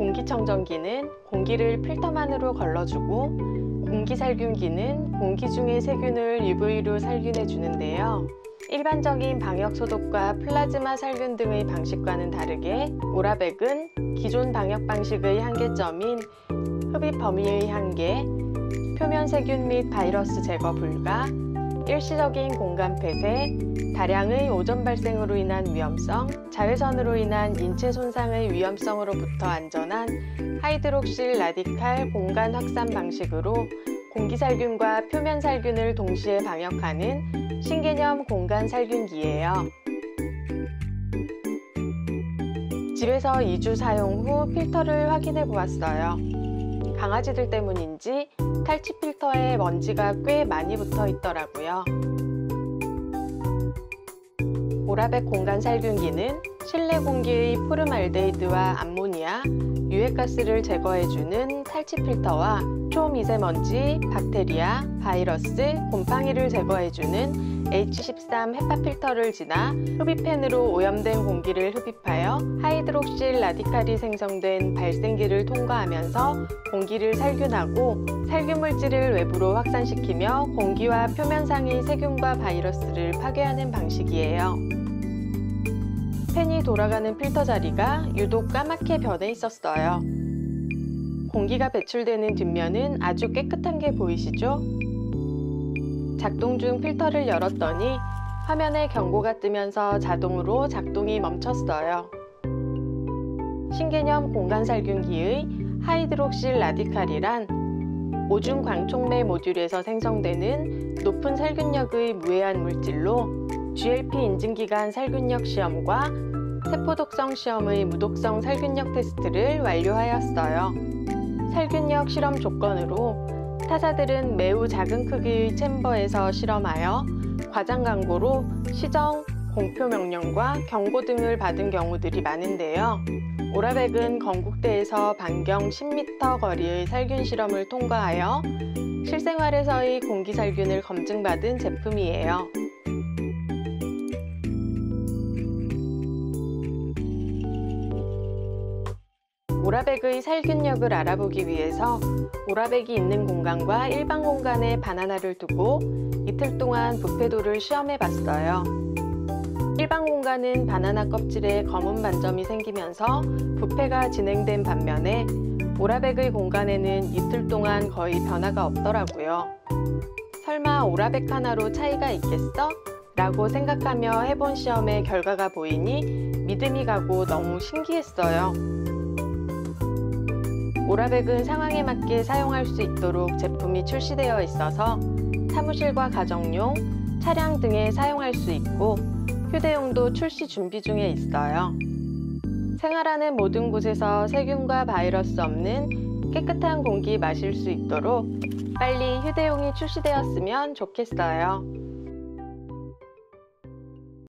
공기청정기는 공기를 필터만으로 걸러주고 공기살균기는 공기 중의 세균을 UV로 살균해 주는데요. 일반적인 방역 소독과 플라즈마 살균 등의 방식과는 다르게 오라백은 기존 방역 방식의 한계점인 흡입 범위의 한계, 표면 세균 및 바이러스 제거 불가, 일시적인 공간 폐쇄, 다량의 오존 발생으로 인한 위험성, 자외선으로 인한 인체 손상의 위험성으로부터 안전한 하이드록실 라디칼 공간 확산 방식으로 공기살균과 표면살균을 동시에 방역하는 신개념 공간살균기예요. 집에서 2주 사용 후 필터를 확인해 보았어요. 강아지들 때문인지 탈취 필터에 먼지가 꽤 많이 붙어 있더라고요. 오라백 공간 살균기는 실내 공기의 포름알데히드와 암모니아, 유해가스를 제거해주는 탈취 필터와 초미세먼지, 박테리아, 바이러스, 곰팡이를 제거해주는 H13 헤파 필터를 지나 흡입팬으로 오염된 공기를 흡입하여 하이드록실 라디칼이 생성된 발생기를 통과하면서 공기를 살균하고 살균물질을 외부로 확산시키며 공기와 표면상의 세균과 바이러스를 파괴하는 방식이에요. 팬이 돌아가는 필터 자리가 유독 까맣게 변해 있었어요. 공기가 배출되는 뒷면은 아주 깨끗한 게 보이시죠? 작동 중 필터를 열었더니 화면에 경고가 뜨면서 자동으로 작동이 멈췄어요. 신개념 공간살균기의 하이드록실 라디칼이란 오중 광촉매 모듈에서 생성되는 높은 살균력의 무해한 물질로 GLP 인증기간 살균력 시험과 세포독성 시험의 무독성 살균력 테스트를 완료하였어요. 살균력 실험 조건으로 타사들은 매우 작은 크기의 챔버에서 실험하여 과장 광고로 시정, 공표 명령과 경고 등을 받은 경우들이 많은데요. 오라백은 건국대에서 반경 10m 거리의 살균 실험을 통과하여 실생활에서의 공기 살균을 검증받은 제품이에요. 오라백의 살균력을 알아보기 위해서 오라백이 있는 공간과 일반 공간에 바나나를 두고 이틀 동안 부패도를 시험해 봤어요. 일반 공간은 바나나 껍질에 검은 반점이 생기면서 부패가 진행된 반면에 오라백의 공간에는 이틀 동안 거의 변화가 없더라고요. 설마 오라백 하나로 차이가 있겠어? 라고 생각하며 해본 시험의 결과가 보이니 믿음이 가고 너무 신기했어요. 오라백은 상황에 맞게 사용할 수 있도록 제품이 출시되어 있어서 사무실과 가정용, 차량 등에 사용할 수 있고 휴대용도 출시 준비 중에 있어요. 생활하는 모든 곳에서 세균과 바이러스 없는 깨끗한 공기 마실 수 있도록 빨리 휴대용이 출시되었으면 좋겠어요.